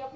я